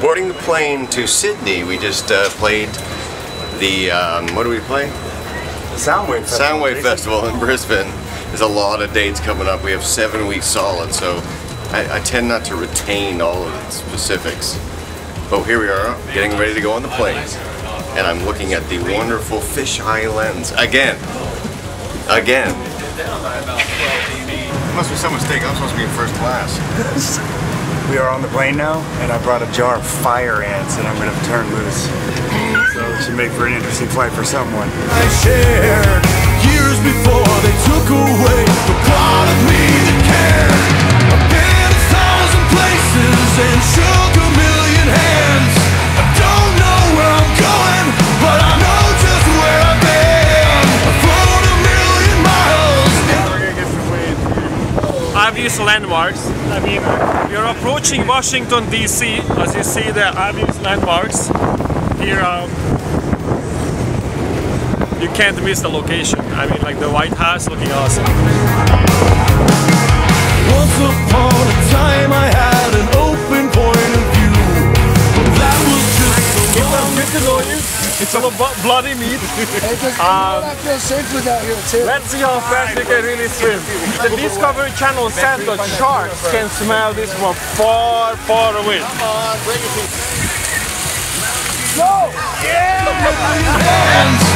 boarding the plane to Sydney, we just uh, played the, um, what do we play? Soundwave Festival. Soundwave Festival in Brisbane. There's a lot of dates coming up. We have seven weeks solid, so I, I tend not to retain all of the specifics. But here we are, getting ready to go on the plane. And I'm looking at the wonderful fisheye lens. Again. Again. Must be some mistake. I'm supposed to be in first class. We are on the plane now, and I brought a jar of fire ants that I'm going to turn loose. So it should make for an interesting flight for someone. I shared years before obvious landmarks. I mean, we are approaching Washington DC. As you see, the obvious landmarks here. Um, you can't miss the location. I mean, like the White House looking awesome. A long Good to know you. It's all about bloody meat. Hey, just, um, you? I feel safe without here too. Let's see how fast we can really swim. The Discovery Channel said that sharks can smell this from far, far away. hands. I don't know where I'm going,